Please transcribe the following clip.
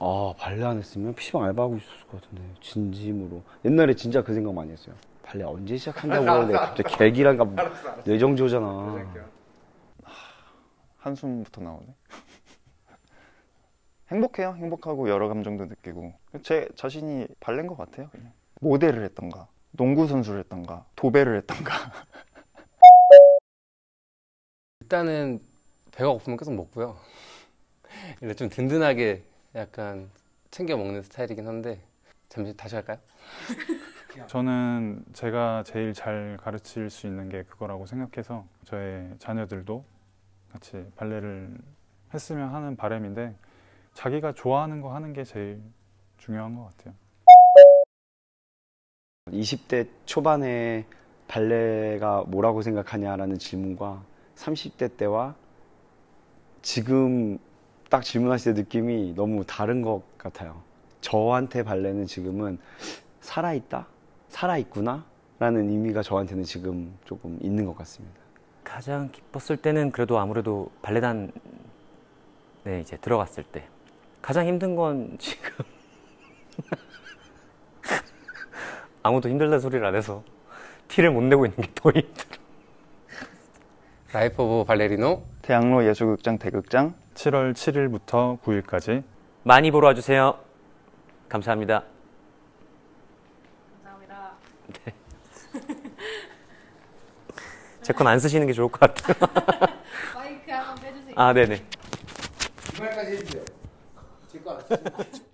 아 발레 안 했으면 PC방 알바하고 있었을 것 같은데 진심으로 옛날에 진짜 그 생각 많이 했어요 발레 언제 시작한다고 하는데 갑자기 계기란가 뇌정조잖아 한숨부터 나오네. 행복해요. 행복하고 여러 감정도 느끼고 제 자신이 발레인 것 같아요. 그냥 모델을 했던가, 농구 선수를 했던가, 도배를 했던가. 일단은 배가 고프면 계속 먹고요. 일단 좀 든든하게 약간 챙겨 먹는 스타일이긴 한데 잠시 다시 할까요? 저는 제가 제일 잘 가르칠 수 있는 게 그거라고 생각해서 저의 자녀들도 같이 발레를 했으면 하는 바람인데 자기가 좋아하는 거 하는 게 제일 중요한 것 같아요. 20대 초반에 발레가 뭐라고 생각하냐라는 질문과 30대 때와 지금 딱 질문하실 때 느낌이 너무 다른 것 같아요. 저한테 발레는 지금은 살아있다? 살아있구나? 라는 의미가 저한테는 지금 조금 있는 것 같습니다. 가장 기뻤을 때는 그래도 아무래도 발레단에 이제 들어갔을 때 가장 힘든 건 지금 아무도 힘들다 소리를 안 해서 티를 못 내고 있는 게 더 힘들어. Life of 발레리노 대학로 예술극장 대극장 7월 7일부터 9일까지 많이 보러 와주세요. 감사합니다. 감사합니다. 제 건 안 쓰시는 게 좋을 것 같아요. 마이크 한번 빼주세요. 아, 네네. 이 말까지 해주세요. 제거안 쓰시면